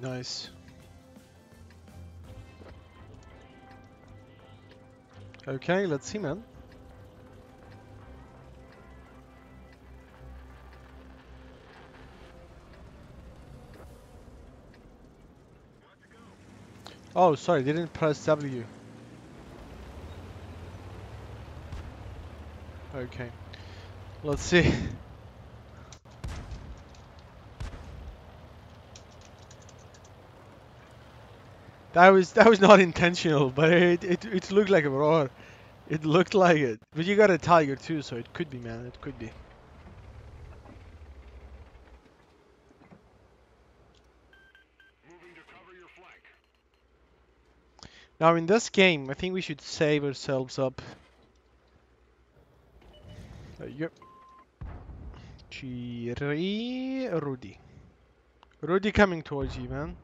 Nice. Okay, let's see, man. Oh, sorry, didn't press W. Okay. Let's see. That was that was not intentional, but it it, it looked like a roar. It looked like it. But you got a tiger too, so it could be, man. It could be. Now in this game, I think we should save ourselves up. Uh, you go. Chiri Rudy. Rudy coming towards you, man.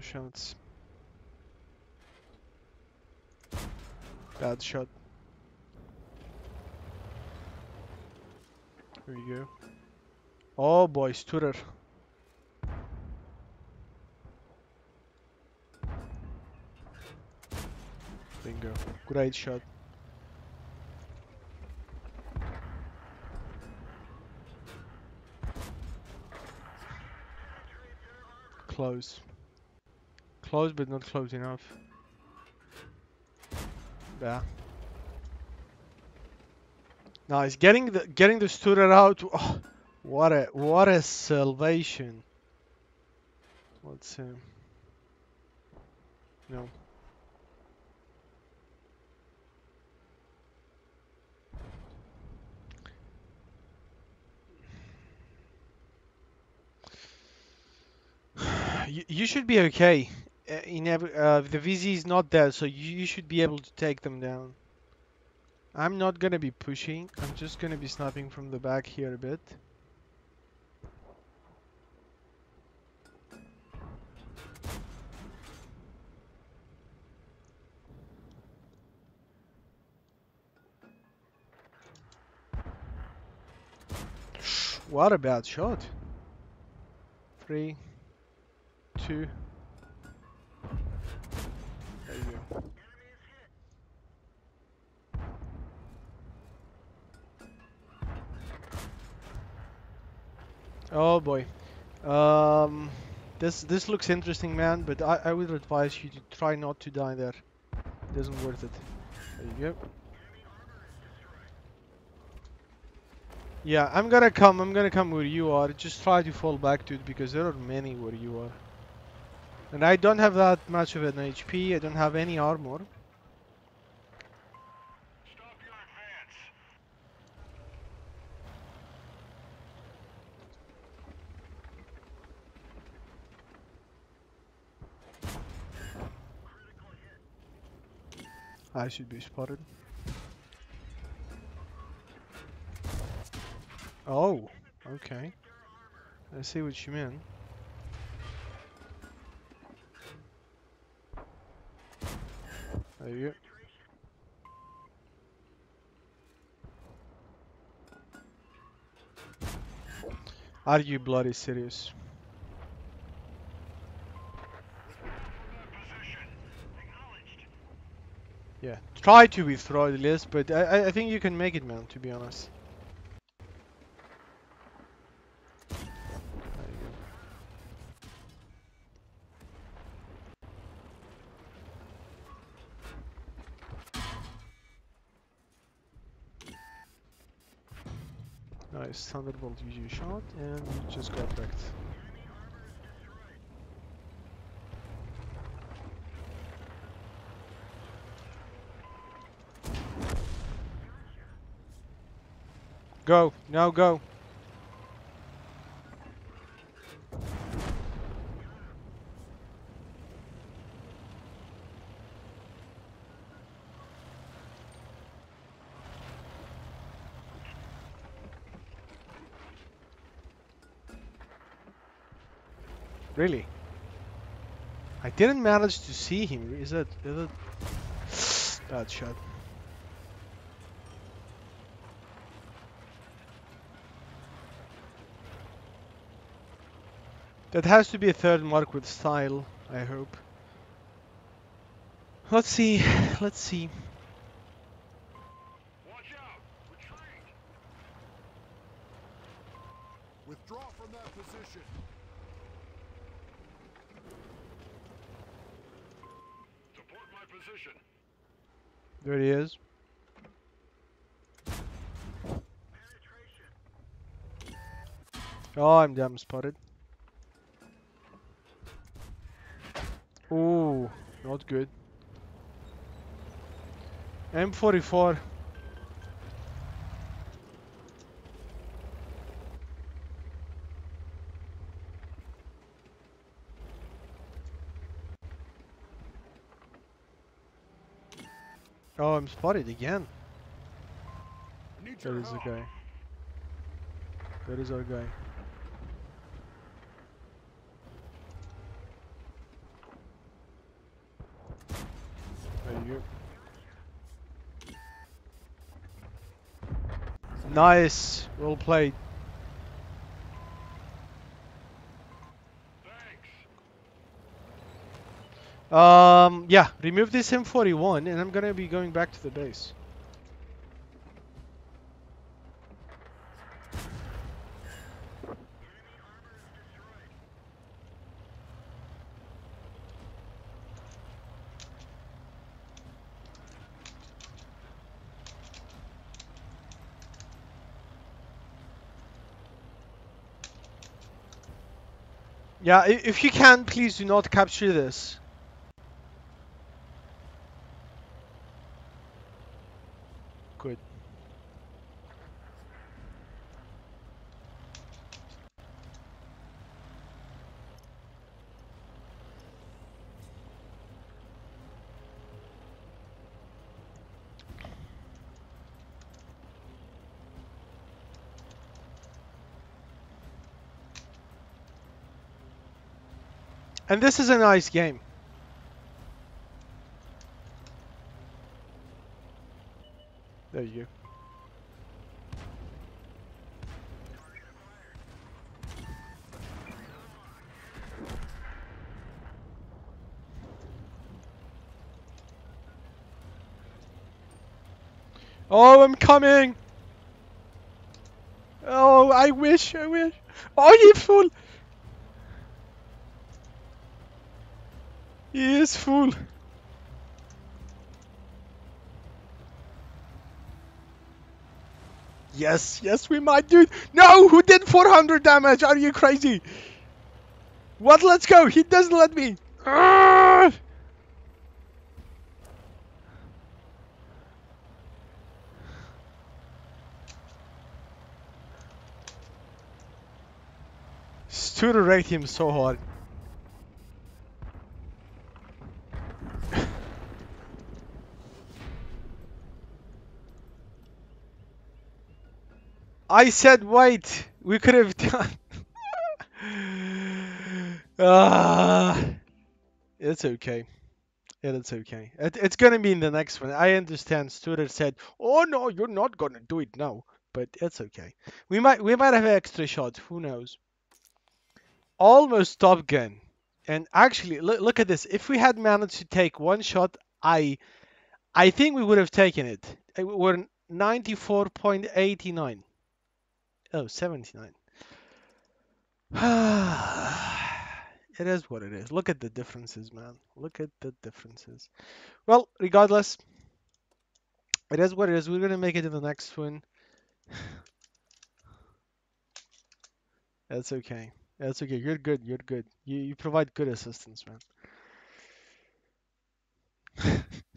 Shots. Bad shot. Here you go. Oh boy, Stutter. Bingo. Great shot. Close. Close, but not close enough. Yeah. Nice. Getting the getting the Studer out. Oh, what a what a salvation. Let's see. No. you, you should be okay. Uh, in every, uh, the VZ is not there, so you, should be able to take them down. I'm not gonna be pushing. I'm just gonna be sniping from the back here a bit. What a bad shot. Three, two. Oh boy. Um, this this looks interesting, man. But I I would advise you to try not to die there. It isn't worth it. There you go. Yeah, I'm gonna come. I'm gonna come where you are. Just try to fall back, to it because there are many where you are. And I don't have that much of an HP. I don't have any armor. I should be spotted. Oh, okay. I see what you mean. There you go. Are you bloody serious? Yeah, try to be throatless, but I, I- think you can make it, man, to be honest. Nice, Thunderbolt your shot, and just got wrecked. Go, now go. Really? I didn't manage to see him. Is that is that bad shot? That has to be a third mark with style, I hope. Let's see, let's see. Watch out! Retreat! Withdraw from that position. Support my position. There he is. Oh, I'm damn spotted. Ooh, not good. M44. Oh, I'm spotted again. There is need That your is the help. guy. That is our guy. You. Nice. Well played. Thanks. Um, yeah, remove this M41 and I'm gonna be going back to the base. Yeah, if you can, please do not capture this. Good. And this is a nice game. There you go. Oh, I'm coming! Oh, I wish, I wish. Oh, you fool! He is fool. Yes, yes, we might, dude. No, who did 400 damage? Are you crazy? What? Let's go. He doesn't let me. Ah! Studer rate him so hard. I said wait. We could have done. Ah, it's okay. Yeah, it's okay. It, it's gonna be in the next one. I understand. Studer said, "Oh no, you're not gonna do it now," but it's okay. We might we might have extra shot. Who knows? Almost Top Gun. And actually, look, look at this. If we had managed to take one shot, I I think we would have taken it. Uh, We're 94.89. Oh, 79. it is what it is. Look at the differences, man. Look at the differences. Well, regardless, it is what it is. We're going to make it to the next one. That's okay. That's okay. You're good. You're good. You, you provide good assistance, man.